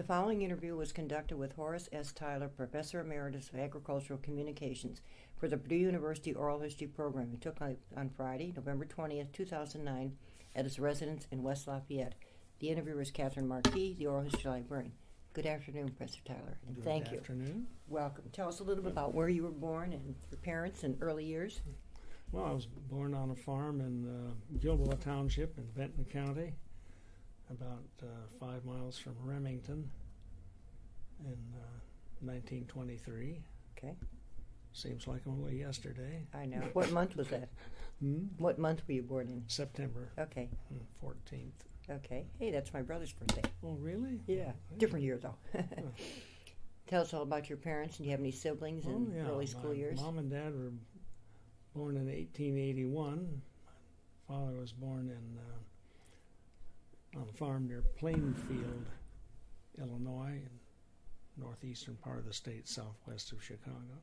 The following interview was conducted with Horace S. Tyler, Professor Emeritus of Agricultural Communications, for the Purdue University Oral History Program. It took place on Friday, November 20th, 2009, at his residence in West Lafayette. The interviewer is Katherine Markee, the oral history librarian. Good afternoon, Professor Tyler, and Good thank you. Good afternoon. Welcome. Tell us a little bit about where you were born and your parents and early years. Well, I was born on a farm in uh, Gilboa Township in Benton County, about uh, five miles from Remington, in uh, 1923. Okay, Seems like only yesterday. I know. What month was that? Hmm? What month were you born in? September Okay, hmm, 14th. okay. Hey, that's my brother's birthday. Oh, really? Yeah, different year though. Tell us all about your parents. Do you have any siblings Oh, in yeah. early school My years? Mom and dad were born in 1881. My father was born in uh, on a farm near Plainfield, Illinois, in northeastern part of the state, southwest of Chicago.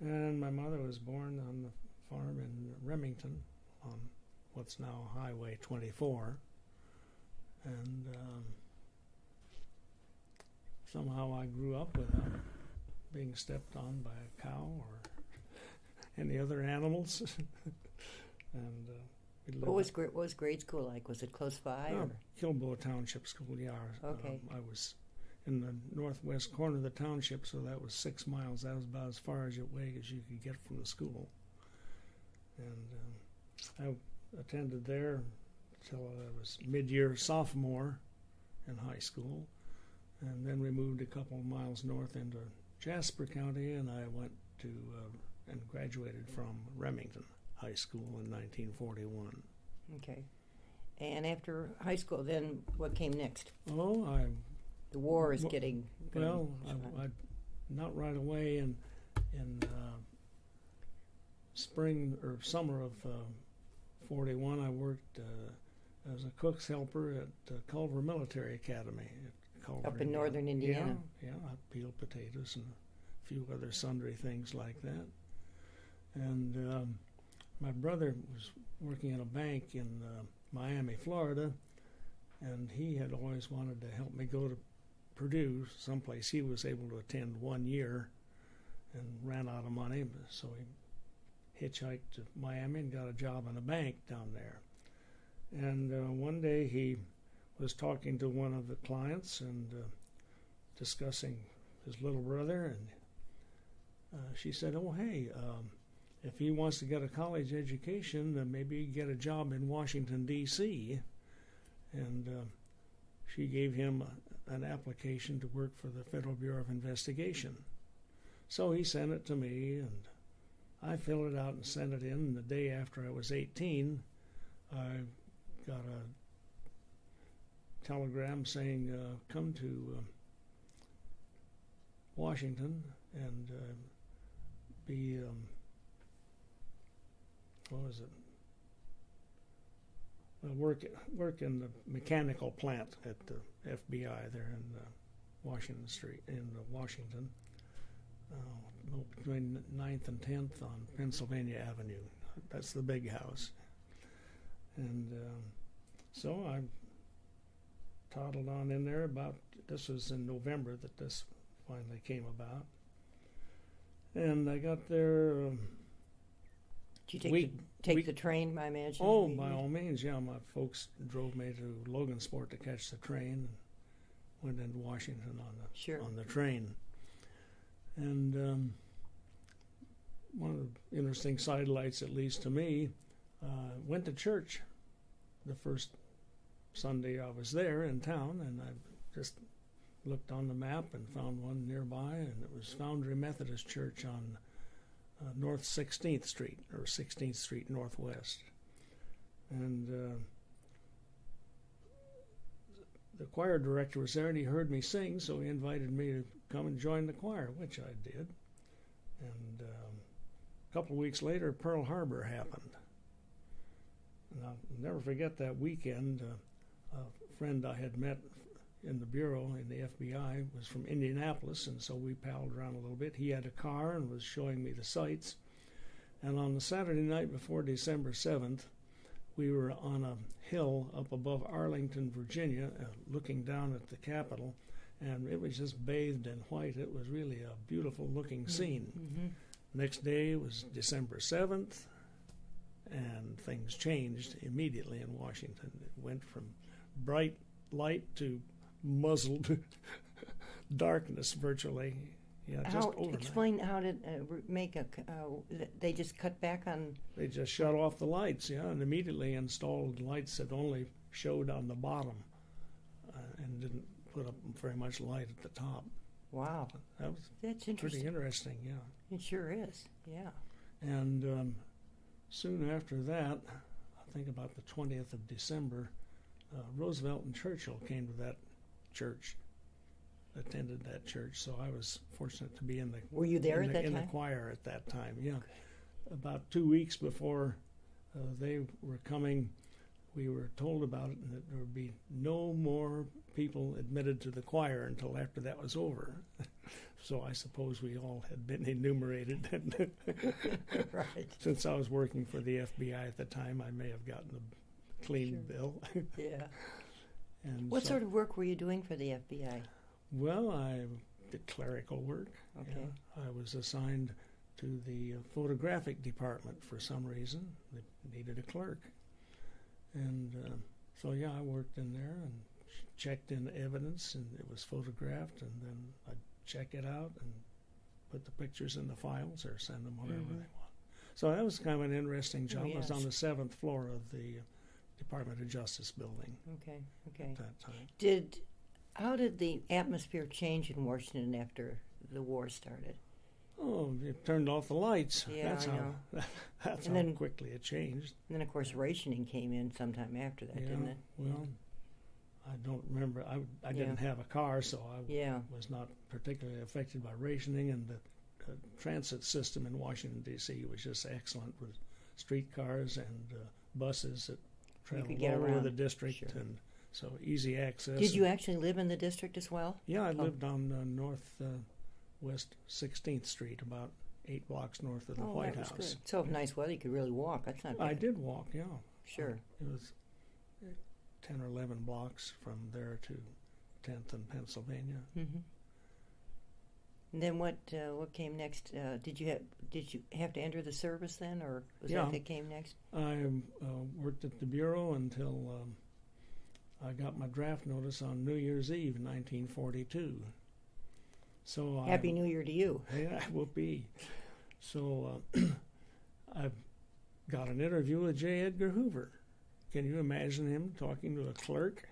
And my mother was born on the farm in Remington, on what's now Highway 24. And um, somehow I grew up without being stepped on by a cow or any other animals. and uh, What was what was grade school like? Was it close by? Oh, Or? Gilboa Township School, yeah. Okay. Um, I was in the northwest corner of the township, so that was six miles. That was about as far as away as you could get from the school. And um, I attended there until I was mid-year sophomore in high school, and then we moved a couple of miles north into Jasper County, and I went to uh, and graduated from Remington High School in 1941. Okay. And after high school, then what came next? Oh, I The war is Well- getting. Well, I, I, not right away. In in uh, spring or summer of uh, '41, I worked uh, as a cook's helper at uh, Culver Military Academy at Culver, Up in northern Indiana. Yeah, yeah. I peeled potatoes and a few other sundry things like that. And um, my brother was working at a bank in uh, Miami, Florida, and he had always wanted to help me go to Purdue, someplace he was able to attend one year, and ran out of money, so he hitchhiked to Miami and got a job in a bank down there. And uh, one day he was talking to one of the clients and uh, discussing his little brother, and uh, she said, "Oh, hey." Um, if he wants to get a college education, then maybe get a job in Washington D.C. And uh, she gave him a, an application to work for the Federal Bureau of Investigation. So he sent it to me, and I filled it out and sent it in. And the day after I was 18, I got a telegram saying, uh, "Come to uh, Washington and uh, be." Um, what was it? Well, work work in the mechanical plant at the FBI there in uh, Washington Street in uh, Washington, uh, between 9th and 10th on Pennsylvania Avenue. That's the big house. And um, so I toddled on in there. About this was in November that this finally came about, and I got there. Um, Did you take, we- the, take we- the train, I imagine? Oh, by all means, yeah. My folks drove me to Logansport to catch the train, and went into Washington on the Sure. on the train. And um, one of the interesting sidelights, at least to me, uh, went to church the first Sunday I was there in town, and I just looked on the map and found one nearby, and it was Foundry Methodist Church on uh, North 16th Street or 16th Street Northwest. And uh, the choir director was there and he heard me sing, so he invited me to come and join the choir, which I did. And um, a couple of weeks later, Pearl Harbor happened. And I'll never forget that weekend. Uh, a friend I had met in the bureau in the FBI was from Indianapolis, and so we palled around a little bit. He had a car and was showing me the sights. And on the Saturday night before December 7th, we were on a hill up above Arlington, Virginia, uh, looking down at the Capitol, and it was just bathed in white. It was really a beautiful looking scene. Mm-hmm. Next day was December 7th, and things changed immediately in Washington. It went from bright light to muzzled darkness virtually. Yeah, just How, overnight. explain how did uh, make a? Uh, they just cut back on. They just shut off the lights, yeah, and immediately installed lights that only showed on the bottom uh, and didn't put up very much light at the top. Wow, That was that's pretty interesting. interesting, yeah. It sure is. Yeah. And um, soon after that, I think about the 20th of December, uh, Roosevelt and Churchill came to that church, attended that church. So I was fortunate to be in the Were you there in, at the, that in time? the choir at that time. Yeah, about two weeks before uh, they were coming, we were told about it, and that there would be no more people admitted to the choir until after that was over. so I suppose we all had been enumerated. right. Since I was working for the FBI at the time, I may have gotten a clean Sure. bill. Yeah. And What so- sort of work were you doing for the FBI? Well, I did clerical work. Okay. I was assigned to the uh, photographic department for some reason. They needed a clerk. And uh, so, yeah, I worked in there and checked in evidence, and it was photographed, and then I'd check it out and put the pictures in the files or send them wherever Mhm. they want. So that was kind of an interesting job. I was on the seventh floor of the uh, Department of Justice building Okay. Okay. at that time. Did how did the atmosphere change in Washington after the war started? Oh, you turned off the lights. Yeah, that's I how know. that's And how then- quickly it changed. And then, of course, rationing came in sometime after that, yeah. didn't it? Well, I don't remember. I I didn't have a car, so I Yeah. was not particularly affected by rationing, and the uh, transit system in Washington D.C. was just excellent with streetcars and uh, buses that traveled get all over around. the district, Sure. and so easy access. Did you actually live in the district as well? Yeah, I Oh. lived on uh, North uh, West 16th Street, about eight blocks north of the oh, White House. good. So if nice weather, you could really walk. That's not bad. I did walk, yeah. Sure. It was uh, 10 or 11 blocks from there to 10th and Pennsylvania. hmm And then what? Uh, what came next? Uh, did you have? Did you have to enter the service then, or was Yeah. that that came next? I uh, worked at the Bureau until um, I got my draft notice on New Year's Eve, 1942. So Happy I, New Year to you. Yeah, will be. So uh, I got an interview with J. Edgar Hoover. Can you imagine him talking to a clerk?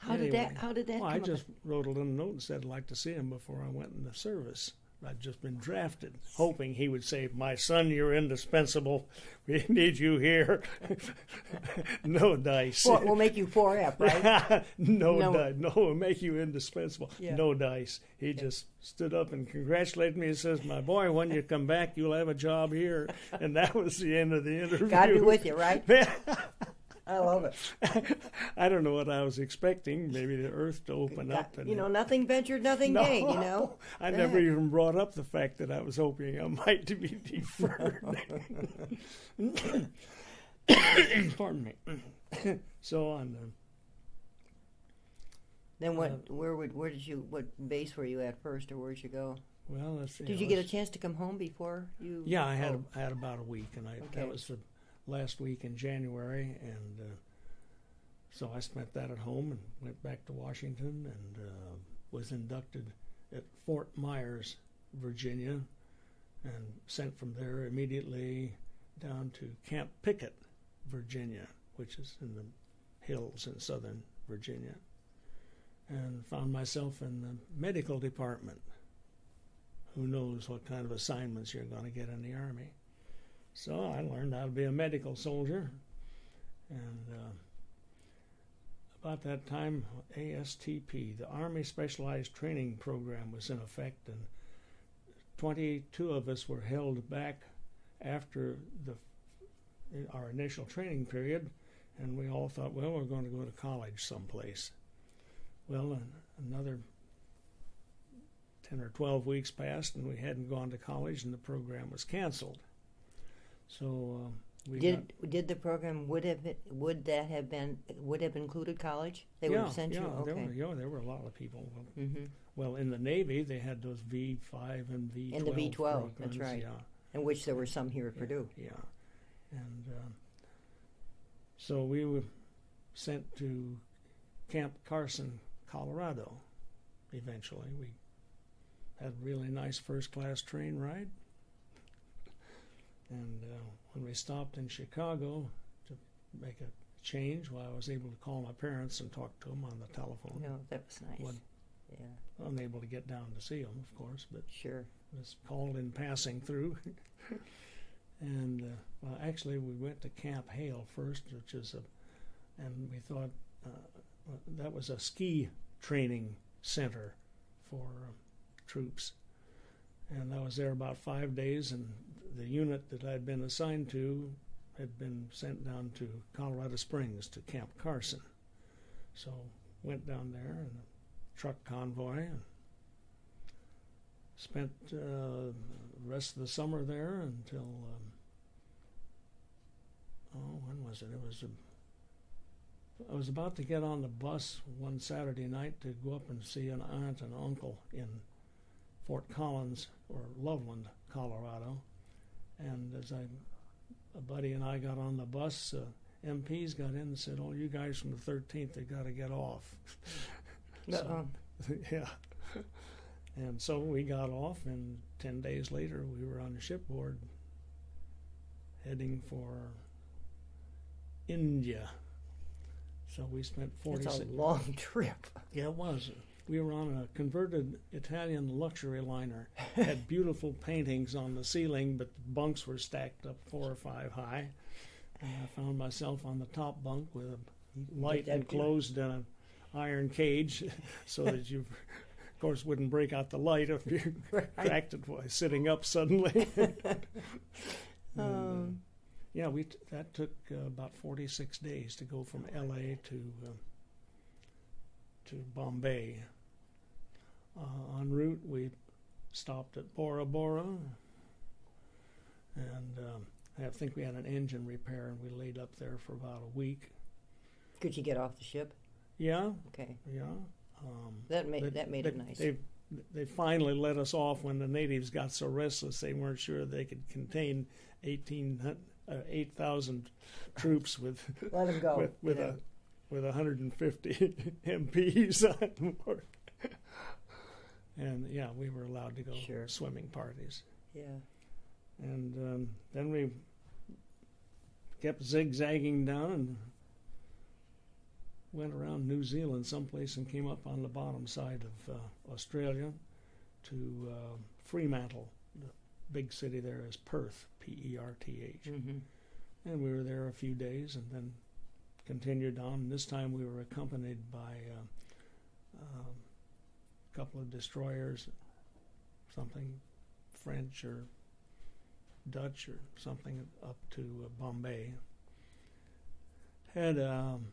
How did that? Anyway, How did that Well, I just about? wrote a little note and said I'd like to see him before I went in the service. I'd just been drafted, hoping he would say, "My son, you're indispensable. We need you here." no dice. Four, we'll make you four up, right? no, No. dice. No, it'll make you indispensable. Yeah. No dice. He just stood up and congratulated me and says, "My boy, when you come back, you'll have a job here." And that was the end of the interview. God be with you, right? I love it. I don't know what I was expecting. Maybe the earth to open up. And you know, nothing ventured, nothing gained. You know. I never even brought up the fact that I was hoping I might to be deferred. Pardon me. so on. Uh, Then what? where would? Where did you? What base were you at first, or where'd you go? well, let's see. Did you get a chance to come home before you? Yeah, I had oh, I had about a week, and I Okay. that was the last week in January, and uh, so I spent that at home and went back to Washington and uh, was inducted at Fort Myers, Virginia, and sent from there immediately down to Camp Pickett, Virginia, which is in the hills in southern Virginia, and found myself in the medical department. Who knows what kind of assignments you're going to get in the Army. So I learned how to be a medical soldier. And uh, about that time, ASTP, the Army Specialized Training Program, was in effect, and 22 of us were held back after the our initial training period, and we all thought, well, we're going to go to college someplace. Well, another 10 or 12 weeks passed, and we hadn't gone to college, and the program was canceled. So um, we Did did the program would have been, would that have been would have included college? They got, would have sent yeah, you. there were, yeah, there were a lot of people. Well, hmm well, in the Navy, they had those V five and V And the V12, that's right. Yeah, In which there were some here at yeah, Purdue. Yeah, and um, so we were sent to Camp Carson, Colorado. Eventually, we had a really nice first class train ride. And uh, when we stopped in Chicago to make a change, well, I was able to call my parents and talk to them on the telephone. No, that was nice. What- Yeah, Unable to get down to see them, of course, but sure. was called in passing through. and uh, well, actually, we went to Camp Hale first, which is a, and we thought uh, that was a ski training center for um, troops. And I was there about five days, and the unit that I'd been assigned to had been sent down to Colorado Springs to Camp Carson. So went down there in a truck convoy and spent uh, the rest of the summer there until um, oh when was it it was I was about to get on the bus one Saturday night to go up and see an aunt and uncle in Fort Collins or Loveland, Colorado, and as I a buddy and I got on the bus, uh, MPs got in and said, "Oh, you guys from the 13th, they got to get off." So- Uh-uh. yeah. And so we got off, and 10 days later, we were on the shipboard heading for India. So we spent It's a long trip. Yeah, it was. We were on a converted Italian luxury liner. Had beautiful paintings on the ceiling, but the bunks were stacked up four or five high. And I found myself on the top bunk with a light enclosed in an iron cage, so that you, of course, wouldn't break out the light if you cracked it by sitting up suddenly. And, uh, Um, yeah, we t- that took uh, about 46 days to go from L.A. to uh, to Bombay. Uh, en route, we stopped at Bora Bora, and um, I think we had an engine repair, and we laid up there for about a week. could you get off the ship? Yeah, Okay, yeah. Um, that made they- that made they, it nice. They, they finally let us off when the natives got so restless they weren't sure they could contain 18, uh, 8,000 troops with Let him go. with, with yeah. a with 150 MPs on board. And yeah, we were allowed to go Sure. swimming parties. yeah. And um, then we kept zigzagging down and went around New Zealand someplace and came up on the bottom side of uh, Australia to uh, Fremantle. The big city there is Perth, P E R T H. hmm And we were there a few days and then continued on. This time we were accompanied by uh, um, couple of destroyers, something French or Dutch or something up to uh, Bombay. Had um,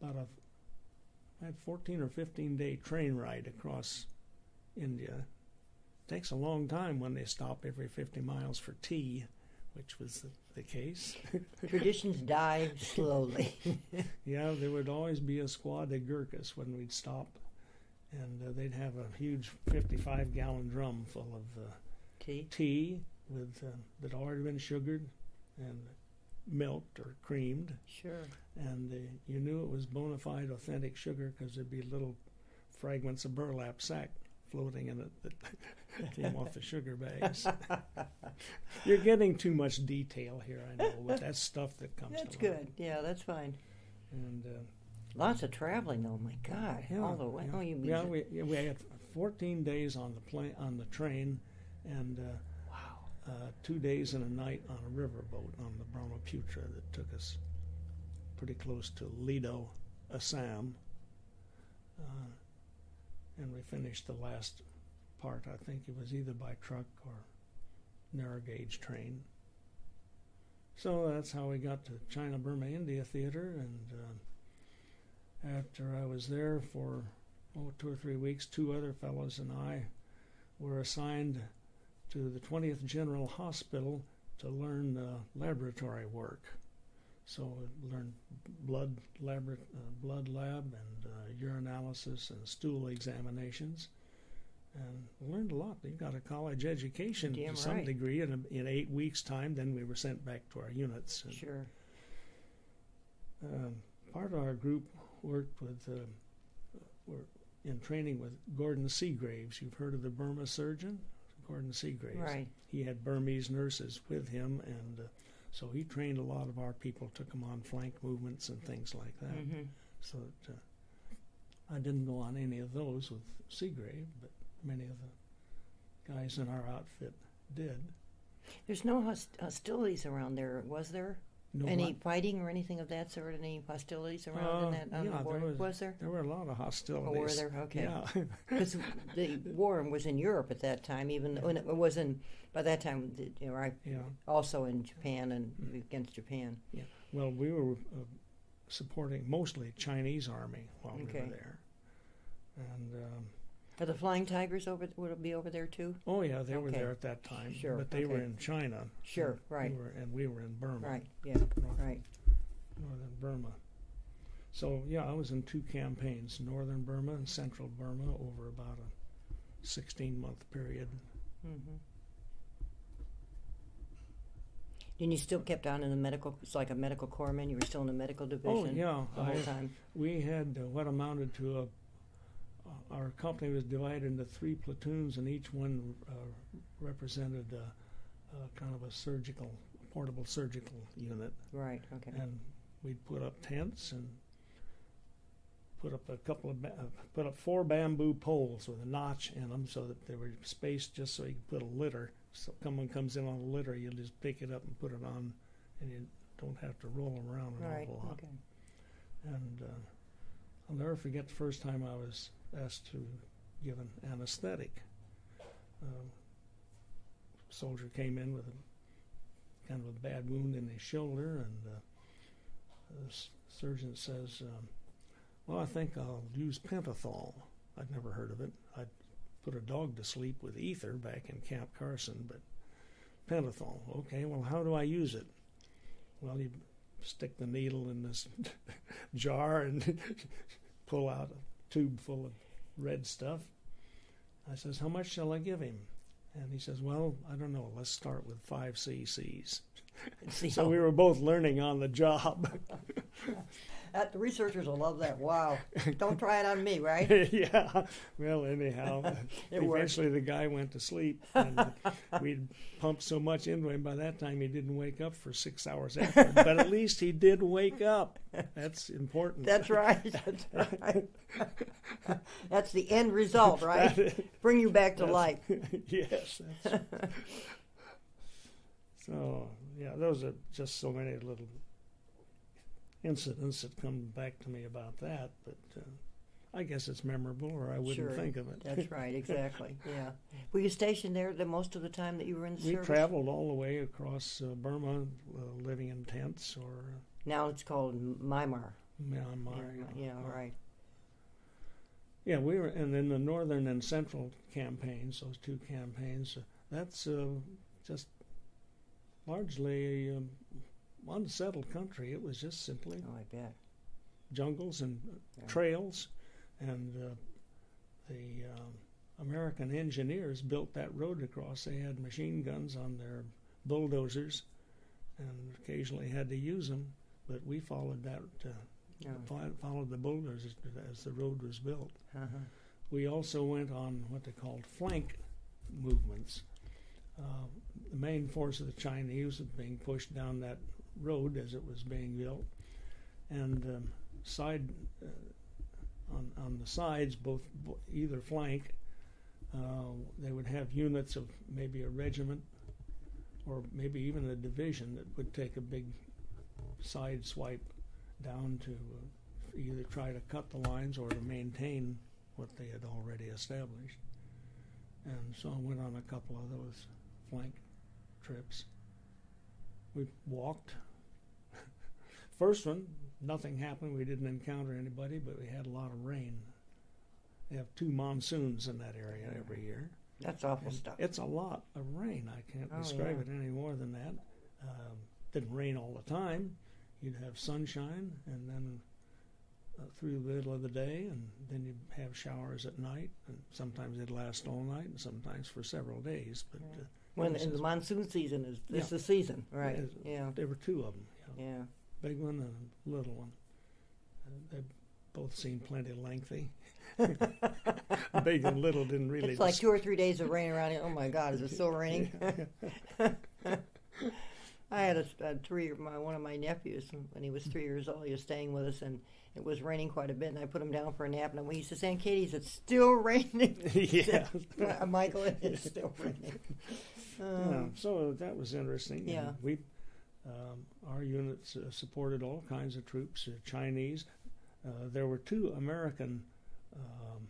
about a had 14 or 15 day train ride across India. Takes a long time when they stop every 50 miles for tea, which was the, the case. Traditions die slowly. Yeah, there would always be a squad of Gurkhas when we'd stop, and uh, they'd have a huge 55 gallon drum full of uh, Tea. tea with uh, that already been sugared and milked or creamed, Sure. and uh, you knew it was bona fide authentic sugar because there'd be little fragments of burlap sack floating in it that came off the sugar bags. You're getting too much detail here, I know, but that's stuff that comes. That's to mind. good. Yeah, that's fine. And uh, Lots of traveling, though. My God, Yeah, all the way. yeah. Oh, you mean Yeah, we yeah, we had 14 days on the plane on the train, and uh, wow. uh, two days and a night on a riverboat on the Brahmaputra that took us pretty close to Ledo, Assam. Uh, and we finished the last part. I think it was either by truck or narrow gauge train. So that's how we got to China Burma India Theater, and uh, after I was there for oh two or three weeks, two other fellows and I were assigned to the 20th General Hospital to learn uh, laboratory work. So I learned blood lab, uh, blood lab, and uh, urinalysis and stool examinations, and learned a lot. You got a college education Damn to some degree in, a, in eight weeks' time. Then we were sent back to our units. And, Sure. um, part of our group worked with, uh, were in training with Gordon Seagraves. You've heard of the Burma surgeon, Gordon Seagraves. Right. He had Burmese nurses with him, and uh, so he trained a lot of our people, took them on flank movements and things like that. hmm So that, uh, I didn't go on any of those with Seagrave, but many of the guys in our outfit did. There's no host- hostilities around there, was there? No any what- fighting or anything of that sort? Any hostilities around Uh, in that on yeah, the there border? was- Was there? There were a lot of hostilities. Or were there? Okay. Yeah. Because the war was in Europe at that time, even when it was in by that time, you know, I yeah. also in Japan and Mm. against Japan. Yeah. Well, we were uh, supporting mostly Chinese army while we were there, and um, Are the Flying Tigers over? Would be over there too? oh yeah, they were Okay. there at that time. Sure, but they were okay. in China. Sure, and right. We were, and we were in Burma, Right. Yeah. north, Right. northern Burma. So yeah, I was in two campaigns: northern Burma and central Burma, over about a 16-month period. Mm-hmm. And you still kept on in the medical. It's like a medical corpsman. You were still in the medical division. Oh yeah, The whole I- time. we had uh, what amounted to a. Our company was divided into three platoons, and each one uh, represented uh, uh, kind of a surgical, portable surgical unit. Right. Okay. And we'd put up tents and put up a couple of ba- uh, put up four bamboo poles with a notch in them, so that they were spaced just so you could put a litter. So someone comes in on a litter, you just pick it up and put it on, and you don't have to roll them around an right. awful lot. Okay. And uh, I'll never forget the first time I was asked to give an anesthetic. Um, soldier came in with a kind of a bad wound in his shoulder, and uh, the surgeon says, um, "Well, I think I'll use pentothal." I'd never heard of it. I'd put a dog to sleep with ether back in Camp Carson, but pentothal. Okay, well, how do I use it? Well, you stick the needle in this jar and pull out tube full of red stuff. I says, How much shall I give him? And he says, Well, I don't know. Let's start with five cc's. So we were both learning on the job. That, the researchers will love that. Wow. Don't try it on me, right? yeah. Well, anyhow, It worked. eventually the guy went to sleep. And we'd pumped so much into him by that time he didn't wake up for six hours after. but at least he did wake up. That's important. That's right. That's right. That's the end result, right? Bring you back to life. yes. So yeah, those are just so many little incidents that come back to me about that. But uh, I guess it's memorable, or I wouldn't Sure. think of it. That's right, exactly. Yeah. Were you stationed there the most of the time that you were in the we service? traveled all the way across uh, Burma, uh, living in tents or Now it's called Myanmar. Myanmar. Yeah, yeah, Uh, right. Yeah, we were, and in the northern and central campaigns, those two campaigns, uh, that's uh, just largely um, unsettled country. It was just simply Oh, I bet. jungles and Yeah. trails, and uh, the um, American engineers built that road across. They had machine guns on their bulldozers, and occasionally had to use them. But we followed that, uh, Yeah. fo- followed the bulldozers as the road was built. Uh-huh. We also went on what they called flank movements. Uh, the main force of the Chinese was being pushed down that road as it was being built, and um, side uh, on on the sides, both either flank, uh, they would have units of maybe a regiment or maybe even a division that would take a big side swipe down to uh, either try to cut the lines or to maintain what they had already established. And so I went on a couple of those flank trips. We walked. First one, nothing happened. We didn't encounter anybody, but we had a lot of rain. They have two monsoons in that area every year. That's awful And stuff. It's a lot of rain. I can't Oh, describe yeah. it any more than that. Um, didn't rain all the time. You'd have sunshine, and then uh, through the middle of the day, and then you'd have showers at night. And sometimes they'd last all night, and sometimes for several days. But uh, when in the monsoon season is this Yeah. the season, right? Yeah, there were two of them. Yeah. Big one and a little one. Uh, they both seemed plenty lengthy. big and little didn't really. it's like two or three days of rain around here. Oh my God, is it still raining? I had a, a three. My one of my nephews when he was three years old. He was staying with us, and it was raining quite a bit. And I put him down for a nap, and he says, "Aunt Katie, is it still raining?" yeah. Michael, it is still raining. Yeah, Um, so that was interesting. and Yeah. we um, our units uh, supported all kinds of troops, uh, Chinese. Uh, there were two American um,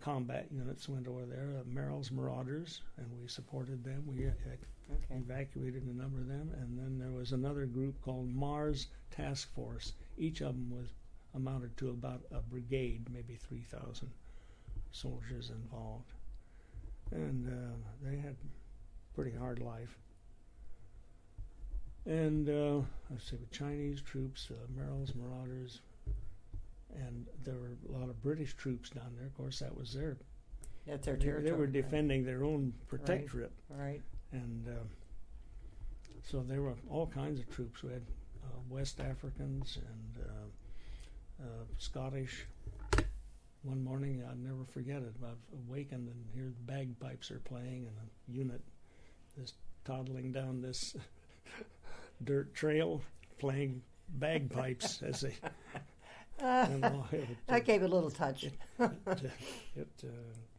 combat units went over there, uh, Merrill's Marauders, and we supported them. We okay. evacuated a number of them, and then there was another group called Mars Task Force. Each of them was amounted to about a brigade, maybe three thousand soldiers involved, and uh, they had pretty hard life. And uh, let's see, with Chinese troops, uh, Merrill's Marauders, and there were a lot of British troops down there. Of course, that was their That's their territory. they were right. defending their own protectorate All right. and uh, so there were all kinds of troops. We had uh, West Africans and uh, uh, Scottish. One morning, I'll never forget it. I was awakened and here the bagpipes are playing, and a unit is toddling down this dirt trail playing bagpipes as they. all, it, That gave it a little touch. it, it uh,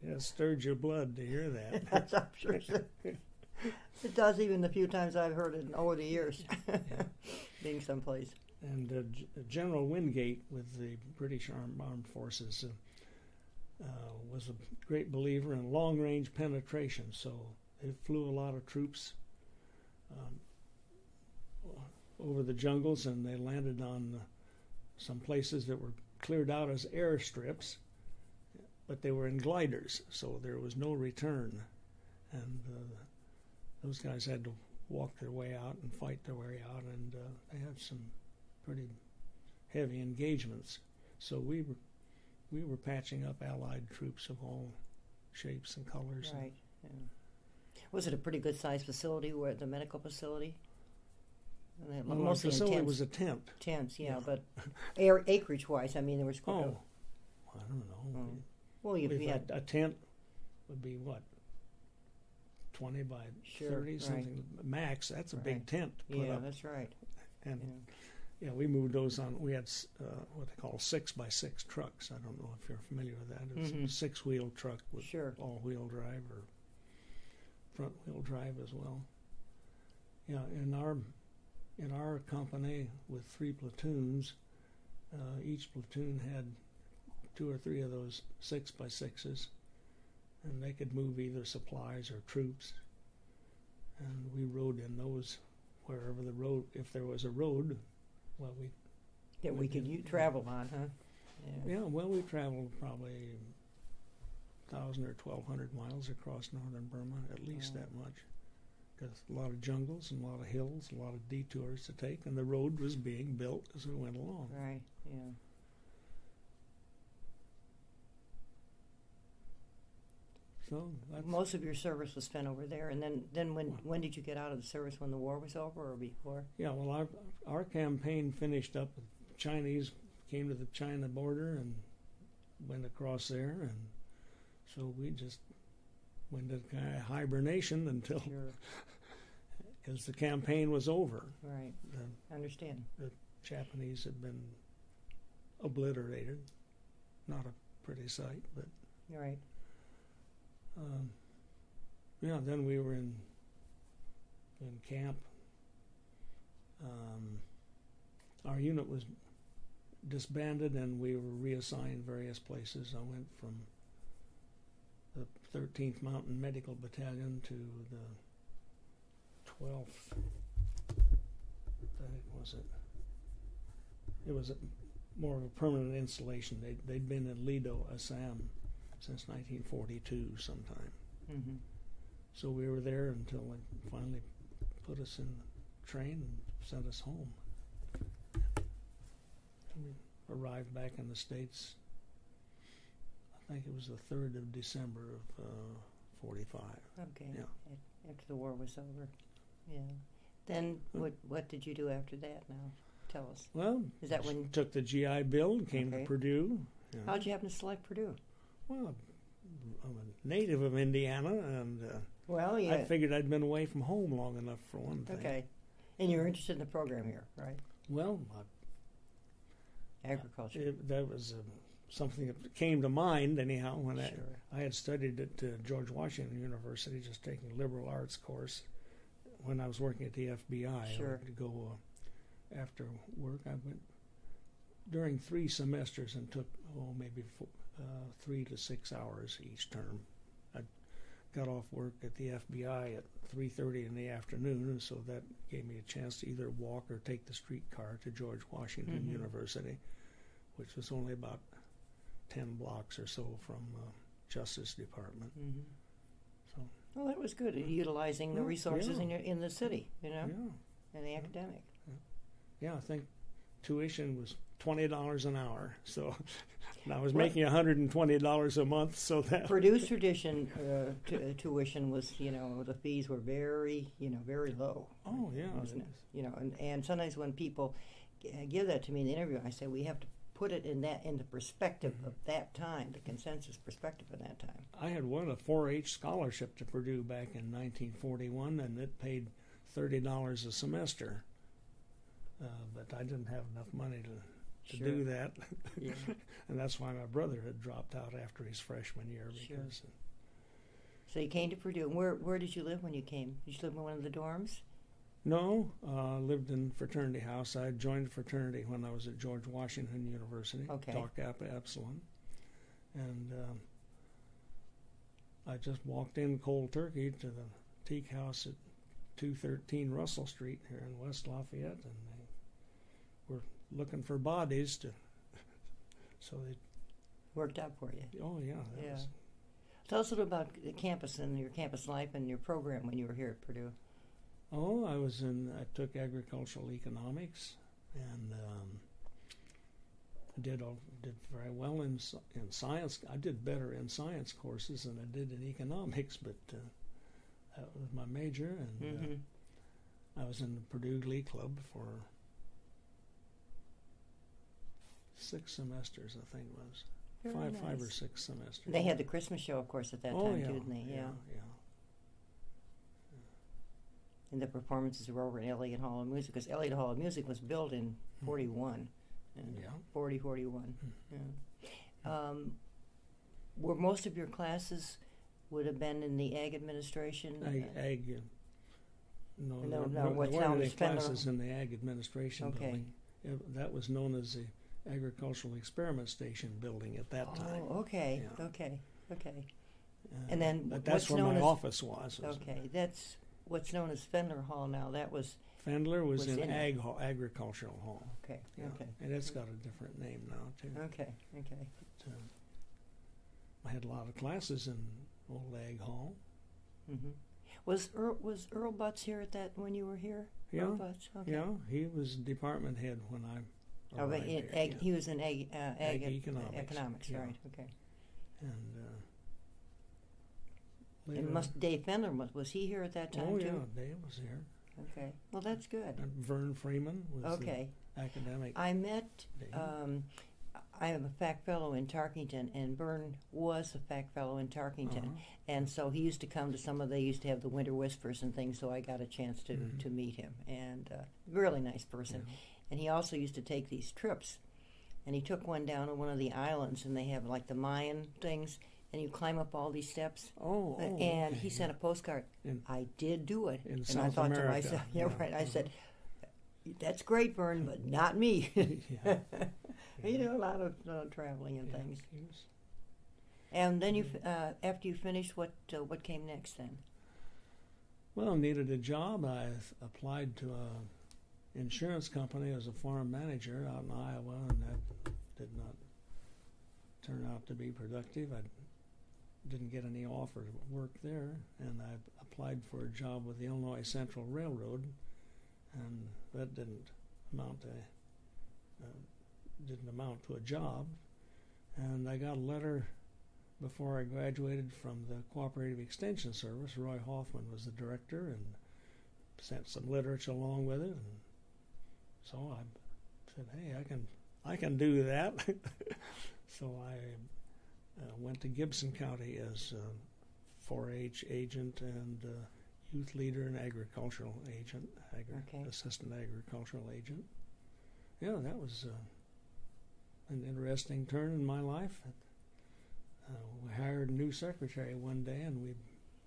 yeah, stirred your blood to hear that. That's I'm sure. It does, even the few times I've heard it over the years, being someplace. And uh, G- General Wingate with the British Armed, Armed Forces uh, uh, was a great believer in long range penetration, so they flew a lot of troops um, over the jungles and they landed on uh, some places that were cleared out as airstrips, but they were in gliders, so there was no return. And uh, those guys had to walk their way out and fight their way out, and uh, they had some pretty heavy engagements. So we were we were patching up Allied troops of all shapes and colors. Right. Yeah. Was it a pretty good sized facility, where the medical facility? And Well, our facility tents. was a tent. tents, yeah, yeah. but air, acreage wise, I mean, there was quite a- Oh, I don't know. Oh. well, if you a, had a tent would be what twenty by Sure, thirty right. something max. That's a Right. big tent to put yeah, up. that's right. And Yeah. yeah, we moved those on. We had uh, what they call six by six trucks. I don't know if you're familiar with that. It's Mhm. a six wheel truck with Sure. all wheel drive or front wheel drive as well. Yeah, in our in our company with three platoons, uh, each platoon had two or three of those six by sixes, and they could move either supplies or troops. And we rode in those wherever the road, if there was a road, well, we That we could travel on, huh? Yeah. yeah, well, we traveled probably thousand or twelve hundred miles across northern Burma, at least Wow. that much. Because a lot of jungles and a lot of hills, a lot of detours to take, and the road was being built as we went along. Right. Yeah. So that's, Most of your service was spent over there, and then, then when when did you get out of the service? When the war was over, or before? yeah, well, our our campaign finished up. The Chinese came to the China border and went across there, and so we just went into hibernation until Sure. because the campaign was over. Right. The I understand. The Japanese had been obliterated. Not a pretty sight, but right. um, yeah. Then we were in in camp. Um, our unit was disbanded, and we were reassigned various places. I went from 13th Mountain Medical Battalion to the 12th. I think was it. It was a, more of a permanent installation. They'd, they'd been in Ledo, Assam, since 1942 sometime. Mm-hmm. So we were there until they finally put us in the train and sent us home. And we arrived back in the States, I think it was the 3rd of December of uh, 45. Okay. Yeah. A- After the war was over. Yeah. Then what what did you do after that now? Tell us. Well, Is that when you took the GI Bill and came Okay. to Purdue. Yeah. how'd you happen to select Purdue? Well, I'm a native of Indiana, and uh, Well, I figured I'd been away from home long enough for one thing. Okay. And you're interested in the program here, right? Well, I Agriculture. It, that was uh, something that came to mind anyhow when sure. I, I had studied at uh, George Washington University, just taking a liberal arts course. When I was working at the FBI, Sure. I would go uh, after work. I went during three semesters and took oh maybe fo- uh, three to six hours each term. I got off work at the FBI at 3:30 in the afternoon, and so that gave me a chance to either walk or take the streetcar to George Washington Mhm. University, which was only about 10 blocks or so from uh, Justice Department. hmm So Well, that was good. Utilizing the resources yeah. in your in the city, you know, yeah, and the academic. yeah, I think tuition was twenty dollars an hour. So I was Well- making hundred and twenty dollars a month. So that Purdue's tradition uh, tu- tuition was, you know, the fees were very, you know, very low. oh yeah, wasn't it? You know, and, and sometimes when people give that to me in the interview, I say we have to put it in that in the perspective of that time, the consensus perspective of that time. I had won a 4-H scholarship to Purdue back in 1941, and it paid thirty dollars a semester. Uh, but I didn't have enough money to, to Sure. do that, Yeah. and that's why my brother had dropped out after his freshman year Sure. So you came to Purdue. And where where did you live when you came? Did you live in one of the dorms? No, uh, lived in fraternity house. I joined fraternity when I was at George Washington University, Okay. Tau Kappa Epsilon, and um, I just walked in cold turkey to the teak house at 213 Russell Street here in West Lafayette, and they were looking for bodies to. So they, Worked out for you. oh yeah, Yeah. was Tell us a little about the campus and your campus life and your program when you were here at Purdue. Oh, I was in. I took agricultural economics, and um, I did all, did very well in in science. I did better in science courses than I did in economics, but uh, that was my major, and hmm uh, I was in the Purdue Glee Club for six semesters. I think it was Very five, five or six semesters. They had the Christmas show, of course, at that oh time, yeah, didn't they? yeah, yeah. And the performances were over in Elliott Hall of Music, because Elliott Hall of Music was built in 41. Yeah. 40, 41. Yeah. Um, were most of your classes would have been in the ag administration? Ag, Uh, ag uh, no, No, there, no, there what's weren't now any the classes in the ag administration Okay. building. It- that was known as the agricultural experiment station building at that time. Oh, okay, Yeah. okay, okay, Uh, and then but what's that's where known my as- office was. was okay. That's what's known as Pfendler Hall now. That was Pfendler was, was in, in ag hall, agricultural hall. okay, Yeah. okay, And it's got a different name now too. okay, okay. But, um, I had a lot of classes in old ag hall. Mm-hmm. Was Earl, was Earl Butz here at that when you were here? Yeah, Earl Butz. Okay. yeah. He was department head when I Oh, but ag, yeah. he was in ag, uh, ag, Ag economics, economics, yeah. right? Okay. and uh, And later- must Dave Pfendler was, was he here at that time oh too? yeah, Dave was here. Okay. Well, that's good. And Vern Freeman was Okay. the academic. I met. Um, I am a fact fellow in Tarkington, and Vern was a fact fellow in Tarkington, Uh-huh. and so he used to come to some of. They used to have the winter whispers and things, so I got a chance to Mhm. to meet him, and uh, really nice person. Yeah. And he also used to take these trips, and he took one down on one of the islands, and they have like the Mayan things, and you climb up all these steps. Oh, oh, and okay, he sent a postcard. In- I did do it, in and I South thought to myself, yeah, yeah, right. I said, "That's great, Vern, but not me." yeah. you know, a lot of uh, traveling and Yeah, things. was- And then you, uh, after you finished, what uh, what came next then? Well, needed a job. I applied to an insurance company as a farm manager out in Iowa, and that did not turn out to be productive. I didn't get any offer to work there, and I applied for a job with the Illinois Central Railroad, and that didn't amount to uh, didn't amount to a job. And I got a letter before I graduated from the Cooperative Extension Service. Roy Hoffman was the director, and sent some literature along with it. And so I said, "Hey, I can I can do that." so I uh, went to Gibson County as a 4-H agent and uh, youth leader and agricultural agent, agri- Okay. assistant agricultural agent. Yeah, that was uh, an interesting turn in my life. Uh, we hired a new secretary one day, and we've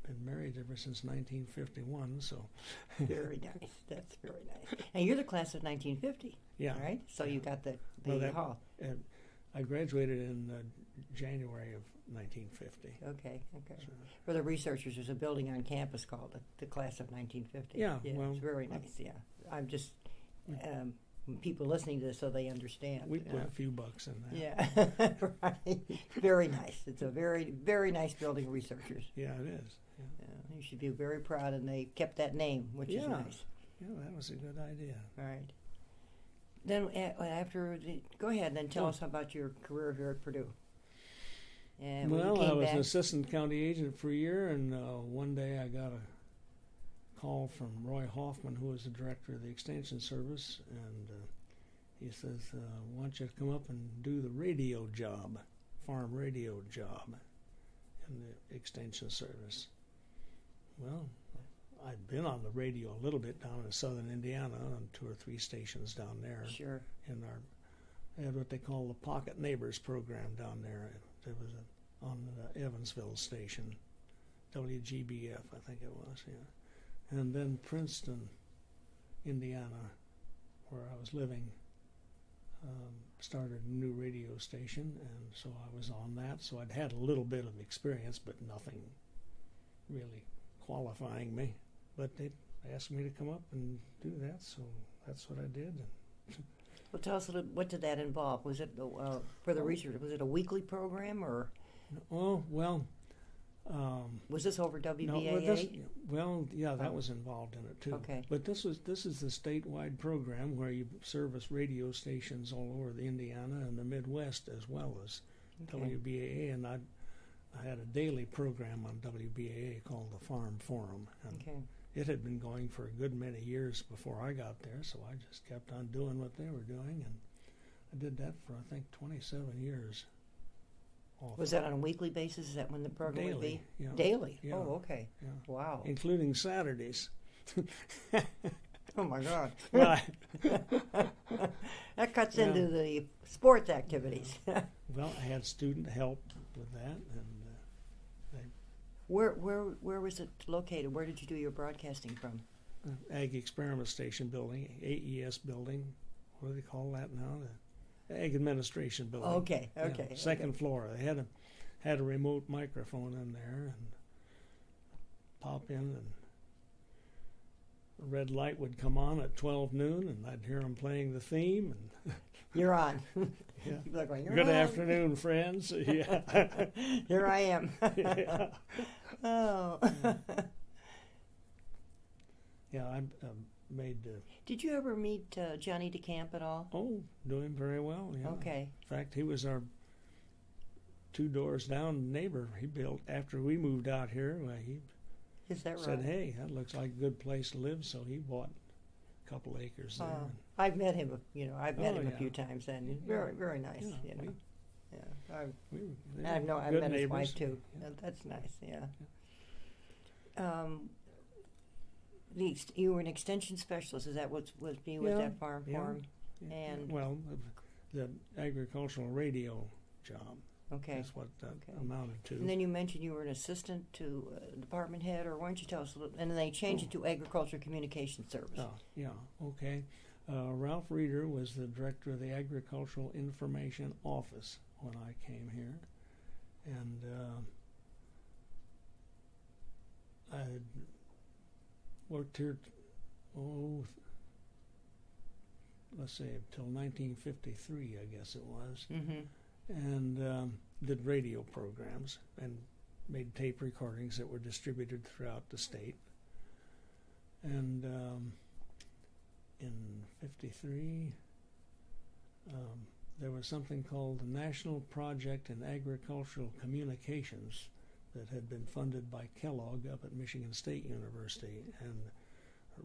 been married ever since 1951. So, Very nice. That's very nice. And you're the class of 1950, yeah, right? So you got the, the Well, that- hall. and I graduated in uh, January of 1950. Okay, okay. So, For the researchers, there's a building on campus called the, the class of 1950. Yeah, well, it's very nice. Yeah, I'm just um, people listening to this so they understand. we put know. a few bucks in that. Yeah, right. Very nice. It's a very, very nice building. Researchers. Yeah, it is. Yeah. Yeah, you should be very proud, and they kept that name, which is nice. yeah, that was a good idea. All right. Then after, the, go ahead and tell Oh. us about your career here at Purdue. And well, I was back, an assistant county agent for a year, and uh, one day I got a call from Roy Hoffman, who was the director of the Extension Service, and uh, he says, uh, "Why don't you come up and do the radio job, farm radio job, in the Extension Service?" Well, I'd been on the radio a little bit down in southern Indiana on two or three stations down there sure. in our they had what they call the Pocket Neighbors program down there. There was a, on the Evansville station, WGBF, I think it was, yeah. And then Princeton, Indiana, where I was living, um, started a new radio station, and so I was on that. So I'd had a little bit of experience, but nothing really qualifying me. But they asked me to come up and do that, so that's what I did. Well, tell us a little, what did that involve? Was it uh, for the research? Was it a weekly program or Oh well, um, was this over WBAA? no, well, this, well, yeah, that Oh. was involved in it too. Okay. But this was this is the statewide program where you service radio stations all over the Indiana and the Midwest as well as Okay. WBAA, and I, I had a daily program on WBAA called the Farm Forum, and Okay. It had been going for a good many years before I got there, so I just kept on doing what they were doing, and I did that for I think 27 years. Was that on a weekly basis? Is that when the program would be? Yeah, Daily. Yeah. Oh, okay. yeah. Wow. including Saturdays. Oh my God. that cuts into the sports activities. well, I had student help with that, and where where where was it located? Where did you do your broadcasting from? uh, Ag Experiment Station building, AES building. What do they call that now? The Ag Administration building. Okay. Yeah, Okay. second floor. They had a had a remote microphone in there, and pop in, and a red light would come on at twelve noon, and I'd hear them playing the theme. And You're on. Yeah. Going, "You're good on." afternoon, friends. yeah. Here I am. yeah. Oh. Yeah, I um, made. Uh, Did you ever meet uh, Johnny DeCamp at all? oh, doing very well. Yeah. Okay. In fact, he was our two doors down neighbor. He built after we moved out here. Well, he Is that right? said, "Hey, that looks like a good place to live." So he bought a couple acres there. Oh, I've met him. You know, I've met Oh, him a few times, and he's very, very nice. Yeah, you know, we, yeah. I've, we were, I've know good met his neighbors. wife too. Yeah. That's nice. Yeah. Um, the ex- you were an extension specialist. Is that what was be with that farm yeah. farm? Yeah, And- well, the, the agricultural radio job. Okay. That's what that Okay. amounted to. And then you mentioned you were an assistant to uh, department head, or why don't you tell us a little? And then they changed it to agriculture communication service. Oh, yeah, okay. Uh, Ralph Reeder was the director of the Agricultural Information Office when I came here. And uh, I had worked here, oh, let's say, until 1953, I guess it was Mm-hmm. and um, did radio programs and made tape recordings that were distributed throughout the state. And um, in '53, um, there was something called the National Project in Agricultural Communications that had been funded by Kellogg up at Michigan State University. And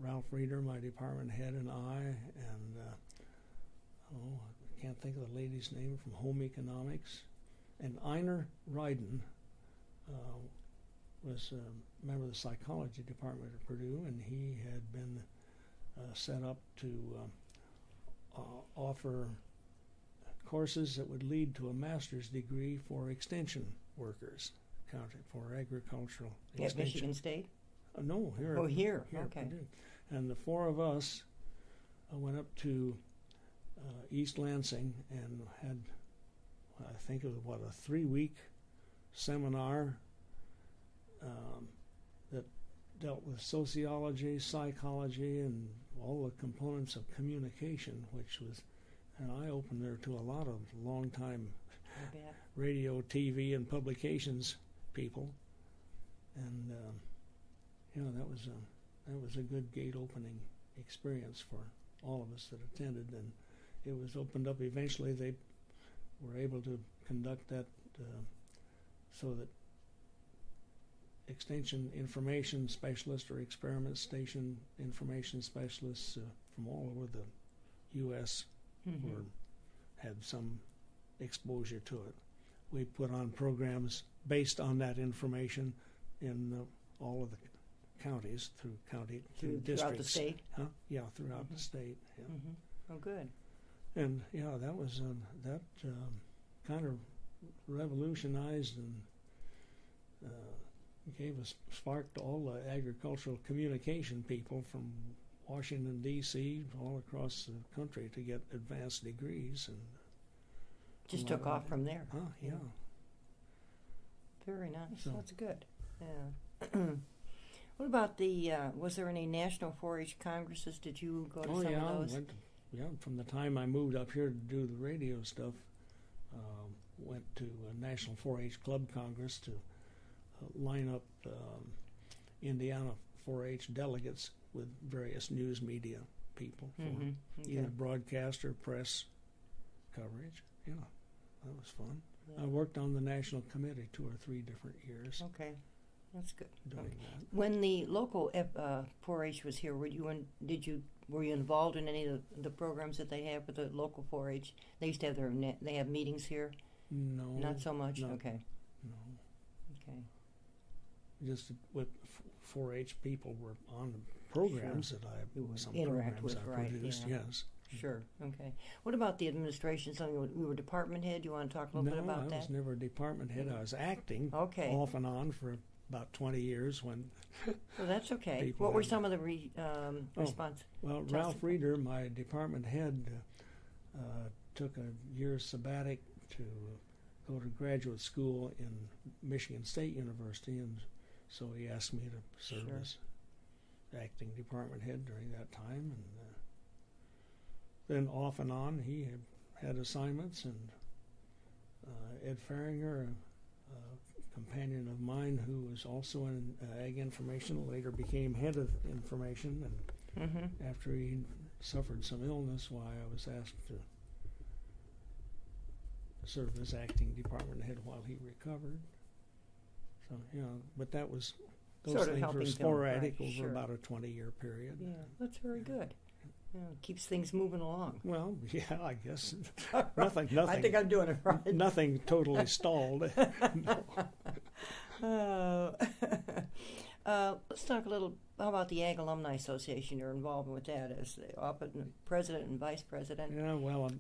Ralph Reeder, my department head, and I, and uh, oh, I can't think of the lady's name from Home Economics, and Einar Ryden uh, was a member of the psychology department at Purdue, and he had been uh, set up to uh, offer courses that would lead to a master's degree for extension workers, county for agricultural At extension. Michigan State? Uh, no, here. Oh, here, here okay. And the four of us uh, went up to uh, East Lansing and had, I think it was what a three-week seminar um, that dealt with sociology, psychology, and all the components of communication, which was an eye opener to a lot of long-time radio, TV, and publications people, and um, you know that was a that was a good gate opening experience for all of us that attended, and it was opened up. Eventually, they were able to conduct that uh, so that extension information specialists or experiment station information specialists uh, from all over the U.S Mhm. or had some exposure to it. We put on programs based on that information in uh, all of the counties through county through, Through- Throughout the districts. state? Huh? Yeah, throughout Mhm. the state. Yeah. hmm Oh, good. And yeah, that was uh, that um, kind of revolutionized and uh, gave us spark to all the agricultural communication people from Washington D.C. all across the country to get advanced degrees and Just took off from there. oh yeah. Very nice. So- That's good. Yeah. what about the? Uh, was there any national 4-H congresses? Did you go to Oh some yeah, of those? went, yeah. From the time I moved up here to do the radio stuff, um, went to a National 4-H Club Congress to uh, line up um, Indiana 4-H delegates with various news media people for Mhm. either Okay. broadcaster, press coverage. Yeah, that was fun. Yeah. I worked on the national committee two or three different years Okay, that's good. doing Okay. that. When the local uh, 4-H was here, were you in, did you were you involved in any of the, the programs that they have with the local 4-H? They used to have their ne- they have meetings here. No, Not so much. no. Okay, no. okay. just with 4-H people were on programs that I some interact programs with, I right, produced. yeah. Yes. Sure. Okay. What about the administration? Something you- were department head. You want to talk a little no, bit about that? I that? was never a department head. I was acting Okay. off and on for about 20 years. When Well, that's okay. What were some of the re, um, Oh. response? well, Just Ralph Reeder, my department head, uh, uh, took a year sabbatic to go to graduate school in Michigan State University, and so he asked me to serve Sure. as acting department head during that time, and uh, then off and on he had, had assignments, and uh, Ed Farringer, a, companion of mine who was also in uh, ag information, later became head of information, and Mm-hmm. after he suffered some illness, why I was asked to serve as acting department head while he recovered. So you know, but that was those Sort of things helping were them, sporadic right, over sure. about a twenty-year period. Yeah, that's very good. Yeah, keeps things moving along. Well, yeah, I guess nothing, nothing, I think I'm doing it right. nothing totally stalled. Uh, uh, let's talk a little how about the Ag Alumni Association. Your involvement with that as the president and vice president, yeah, well,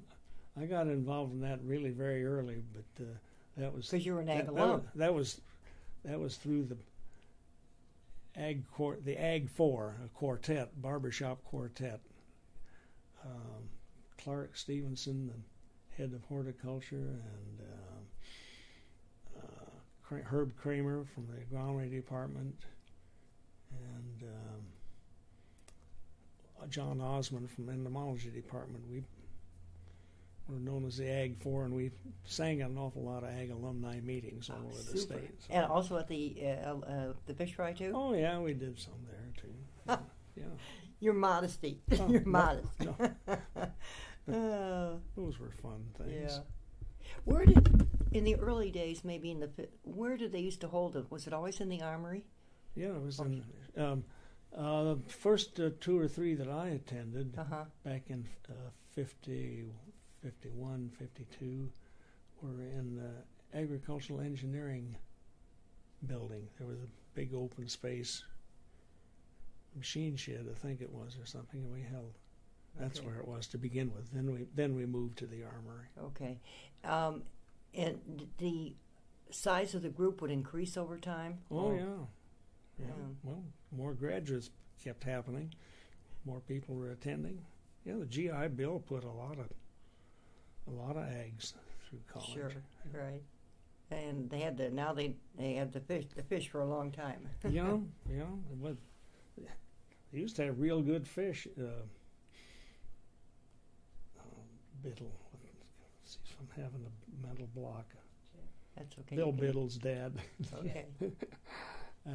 I got involved in that really very early, but uh, that was because you were an Ag that, that alum. was, that was that was through the ag the ag four a quartet barbershop quartet. Um, clark stevenson the head of horticulture and um, uh, Cra- herb kramer from the agronomy department and um, uh, john osmun from entomology department. We we're known as the Ag Four, and we sang at an awful lot of Ag alumni meetings all Oh, over the super. state. so- And also at the uh, uh, the fish fry too. oh yeah, we did some there too. Yeah, yeah. Your modesty. Oh, You're no, modest. no. Oh, those were fun things. yeah. Where did in the early days, maybe in the where did they used to hold it? Was it always in the armory? Yeah, it was in um, uh, the first uh, two or three that I attended Uh huh. back in uh, 50, 51, 52 were in the agricultural engineering building. There was a big open space machine shed, I think it was, or something, and we held. That's Okay. where it was to begin with. Then we then we moved to the armory. Okay. Um, and the size of the group would increase over time. Oh yeah, Yeah. Well, more graduates kept happening. More people were attending. Yeah, the GI Bill put a lot of a lot of eggs through college. Sure. Right. And they had the now they they have the fish the fish for a long time. yeah, yeah. Was, they used to have real good fish. Uh, uh, Biddle. If I'm having a mental block. That's okay. Bill Biddle's dad Okay. uh,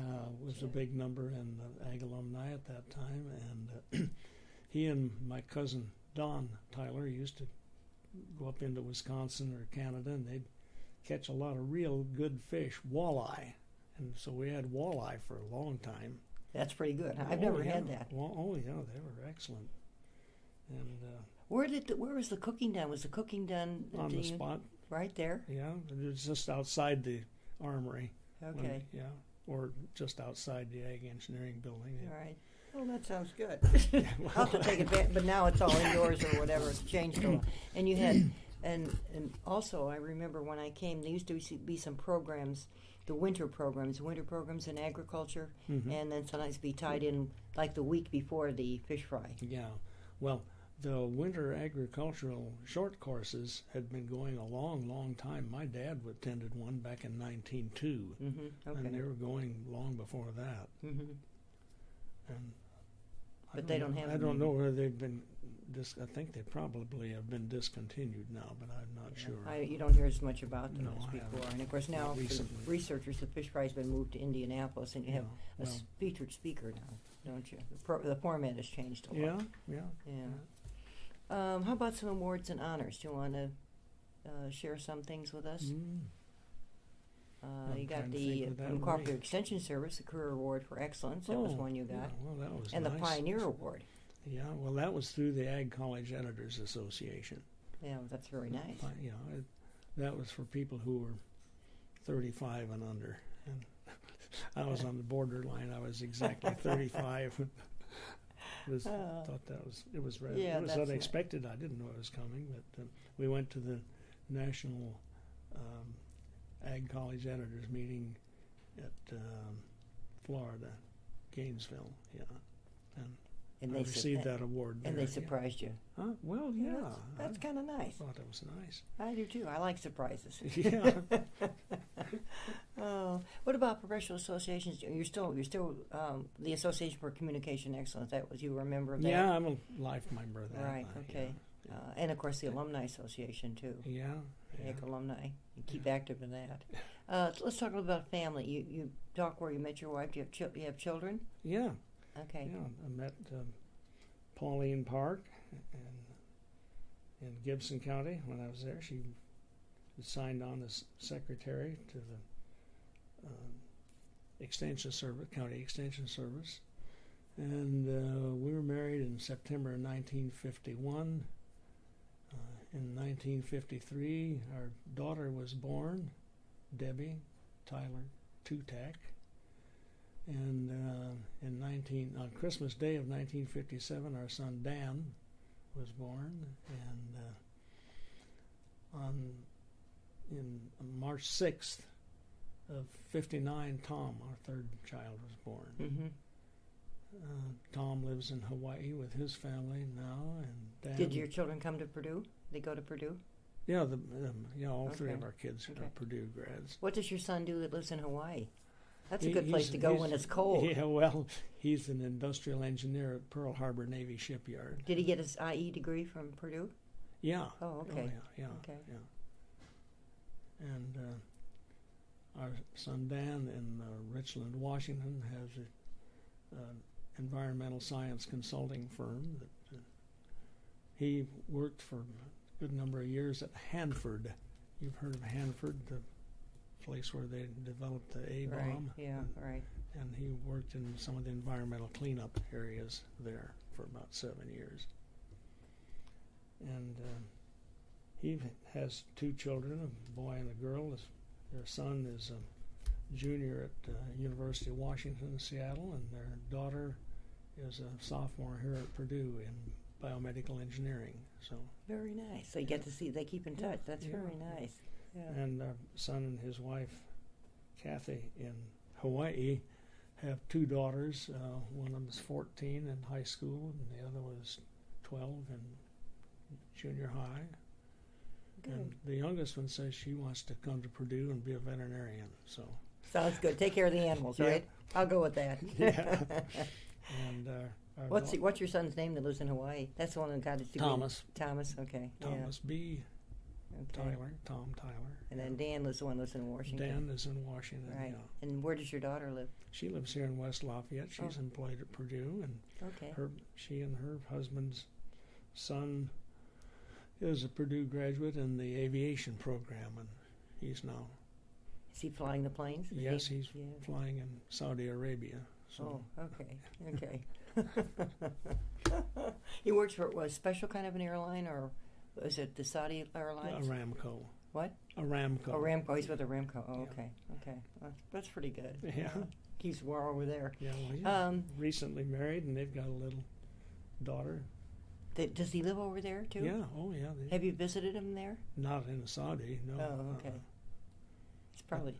was a big number in the Ag alumni at that time, and uh, he and my cousin Don Tyler used to go up into Wisconsin or Canada, and they'd catch a lot of real good fish, walleye, and so we had walleye for a long time. That's pretty good. I've Oh, never yeah. had that. Well, oh yeah, they were excellent. And uh, Where did the, where was the cooking done? Was the cooking done on the the- spot, right there? yeah, it was just outside the armory. when- Okay. yeah, or just outside the ag engineering building. All right. Well, that sounds good. I'll have to take advantage, but now it's all indoors or whatever. It's changed a lot. And you had, and and also I remember when I came, there used to be- be some programs, the winter programs, winter programs in agriculture, Mhm. and then sometimes be tied in like the week before the fish fry. Yeah. Well, the winter agricultural short courses had been going a long, long time. My dad attended one back in 1902, Mm-hmm. and they Okay. were going long before that. Mm-hmm. And But they don't have I don't know whether they've been. Dis- I think they probably have been discontinued now, but I'm not sure. I, you don't hear as much about them No, as I haven't. before. And of course now, for the recently. researchers, the fish fry's been moved to Indianapolis, and you have Yeah, a featured speaker now, don't you? The, pro- the format has changed a lot. yeah, yeah. Yeah. Um, how about some awards and honors? Do you want to uh, share some things with us? Mm. Uh, you got the think of that from one. Cooperative Extension Service, the Career Award for Excellence. That was one you yeah, got. well, that was and nice. the Pioneer Award. Yeah, well, that was through the Ag College Editors Association. Yeah, that's very nice. You it, that was for people who were 35 and under. And I was on the borderline. I was exactly 35. was Oh. thought that was it was rather, Yeah, it was unexpected. I didn't know it was coming, but uh, we went to the national um, Ag College Editors meeting at um, Florida, Gainesville. Yeah, and, and I they su- received that award. and there, they yeah. surprised you. Huh? Well, yeah, That's, that's kind of nice. thought it was nice. I do too. I like surprises. yeah. Oh, what about professional associations? You're still you're still um, the Association for Communication Excellence. That was you were a member of that, Yeah, I'm a life member of that. Right, uh, okay. Yeah. uh, and of course the Alumni Association too. Yeah. yeah. Alumni. You keep active in that. Uh, let's talk a little about family. You you talk where you met your wife. Do you have you have children? Yeah. Okay. Yeah. I met um, Pauline Park in, in Gibson County when I was there. She signed on as secretary to the um, Extension Service, County Extension Service. And uh, we were married in September of 1951. Uh, in 1953, our daughter was born, Debbie Tyler Tutak. And uh, in 19 on Christmas Day of 1957, our son Dan was born, and uh, on in March 6th of 59, Tom, our third child, was born. hmm Uh, Tom lives in Hawaii with his family now, and Dan. Did your children come to Purdue? They go to Purdue. Yeah, the um, yeah, all three of our kids Okay. are Purdue grads. What does your son do that lives in Hawaii? That's a good place to go when it's cold. Yeah, well, he's an industrial engineer at Pearl Harbor Navy Shipyard. Did he get his IE degree from Purdue? Yeah. Oh, okay. yeah, yeah, Okay. yeah. And uh, our son Dan in uh, Richland, Washington, has an uh, environmental science consulting firm that uh, he worked for good number of years at Hanford. You've heard of Hanford, the place where they developed the A Right. bomb. Yeah. And, Right. and he worked in some of the environmental cleanup areas there for about seven years. And uh, he has two children, a boy and a girl. His, their son is a junior at uh, University of Washington in Seattle, and their daughter is a sophomore here at Purdue in biomedical engineering. So, Very nice. So you get to see. They keep in touch. That's yeah. very nice. Yeah. and our son and his wife, Kathy, in Hawaii, have two daughters. Uh, one of them is 14 in high school, and the other was 12 in junior high. Good. And the youngest one says she wants to come to Purdue and be a veterinarian. So, Sounds good. Take care of the animals, Yeah. right? I'll go with that. Yeah. and uh, what's dau- what's your son's name that lives in Hawaii? That's the one that got his degree. Thomas Thomas. Okay. Thomas B. Okay. Tyler Tom Tyler. And then Dan lives the one that lives in Washington. Dan is in Washington. Right. Yeah. And where does your daughter live? She lives here in West Lafayette. She's Oh. employed at Purdue, and Okay. her she and her husband's son is a Purdue graduate in the aviation program, and he's now Is he flying the planes? Is yes he? he's Yeah. flying in Saudi Arabia. So Oh, okay, okay. he works for a special kind of an airline, or is it the Saudi Airlines? Aramco. What? Aramco. Oh, Ramco. He's with Aramco. Oh, Yeah. okay, okay. That's, that's pretty good. Yeah. Keeps war over there. Yeah, well, he's Um, recently married, and they've got a little daughter. th- does he live over there too? Yeah, oh yeah. They, Have you visited him there? not in Saudi, no. Oh, okay. uh-uh. It's probably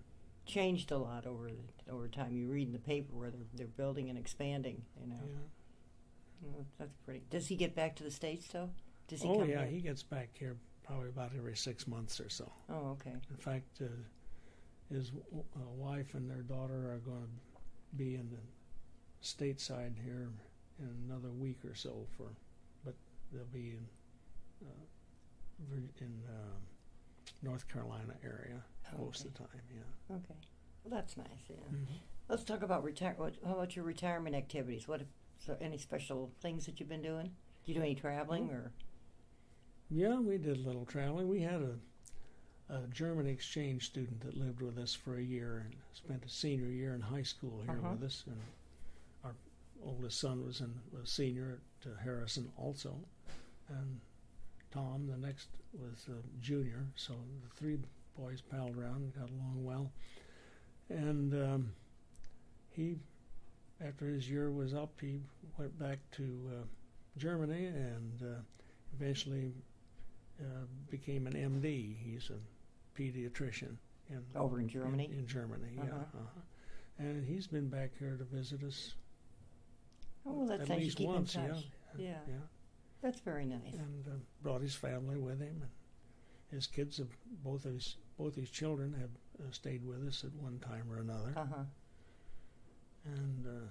changed a lot over the, over time. You read in the paper where they're they're building and expanding. You know, Yeah. Well, that's pretty. Does he get back to the states though? Does he Oh yeah, he gets back here probably about every six months or so. Oh, okay. In fact, uh, his w- uh, wife and their daughter are going to be in the stateside here in another week or so. For, but they'll be in uh, in um North Carolina area most of the time. Yeah. Okay. Well, that's nice. Yeah. Mhm. Let's talk about retire. What, how about your retirement activities? What? So any special things that you've been doing? Do you do any traveling Oh. or? Yeah, we did a little traveling. We had a, a German exchange student that lived with us for a year and spent a senior year in high school here Uh-huh. with us. And our oldest son was in was a senior at uh, Harrison also, and Tom, the next, was a junior. So the three boys palled around got along well. And um, he, after his year was up, he went back to uh, Germany and uh, eventually uh, became an MD. He's a pediatrician in Over in Germany? In, in Germany, yeah. Uh-huh. Uh-huh. And he's been back here to visit us Oh, well, that's at nice. Least keep once, yeah. Yeah. Yeah, That's very nice. and uh, brought his family with him, and his kids have both of his both his children have uh, stayed with us at one time or another, Uh huh. and uh,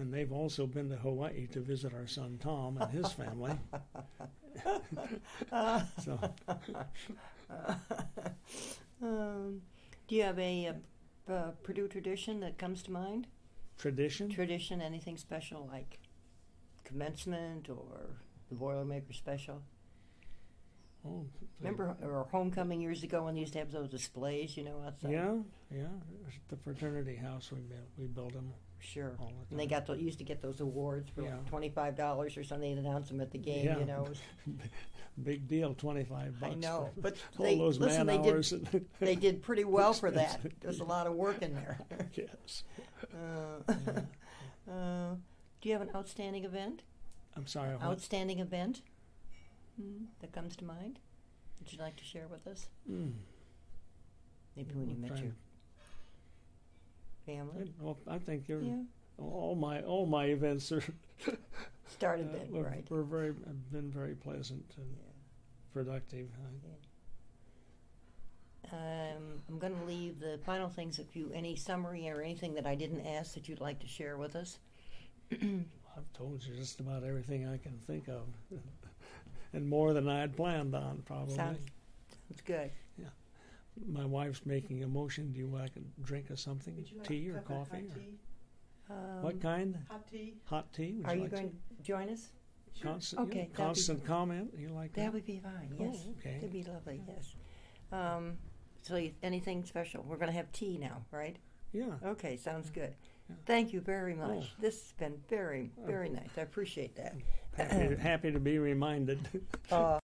and they've also been to Hawaii to visit our son Tom and his family. so um, do you have a, uh Purdue tradition that comes to mind? tradition. Tradition, anything special like commencement or the Boilermaker special? Oh, Remember our homecoming years ago when they used to have those displays, you know, outside? Yeah, yeah. The fraternity house we built, we built them Sure. all the time. And they got the, used to get those awards for Yeah. like twenty-five dollars or something. They'd announce them at the game. Yeah. You know, big deal, twenty five bucks. I know, but all they those listen. man They did. hours. and- They did pretty well for that. There's a lot of work in there. yes. Uh, Yeah. uh, do you have an outstanding event? I'm sorry. what? Outstanding event hmm, that comes to mind? Would you'd like to share with us? Mm. Maybe when you met your family. I, well, I think you're, Yeah, all my all my events are started uh, were, right? were very have been very pleasant and Yeah. productive. I, Um, I'm going to leave the final things. If you any summary or anything that I didn't ask that you'd like to share with us. I've told you just about everything I can think of. and more than I had planned on, probably. Sounds sounds good. My wife's making a motion. Do you like a drink of something, Would you like tea a or cup of hot coffee? or- tea? Um, what kind? Hot tea? Hot tea? Would Are you like going to join us? Constant, Okay, yeah, that'd be- constant comment. You like that? That would be fine. Oh, Yes, okay. that'd be lovely. Yes. Um, so, you, anything special? We're going to have tea now, right? Yeah. Okay, sounds good. Yeah. Thank you very much. Oh. This has been very, very nice. I appreciate that. Happy, happy to be reminded. Uh,